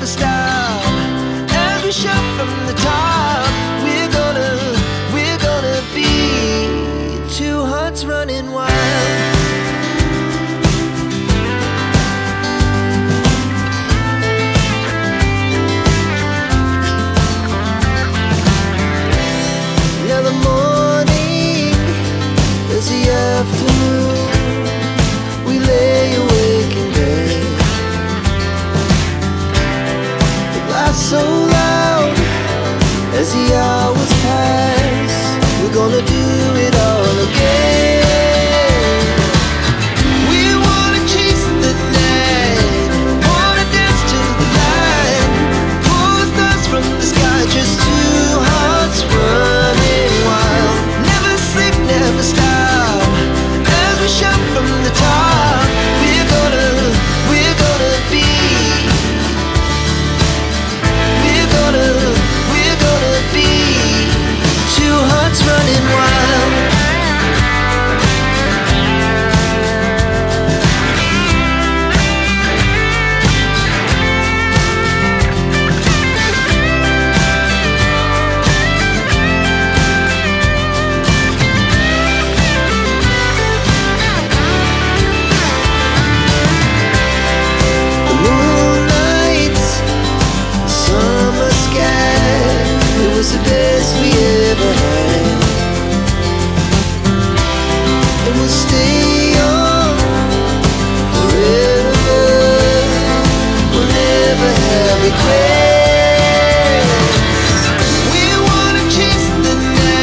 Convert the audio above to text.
never stop. We shout from the top, so loud as the hours pass. We're gonna do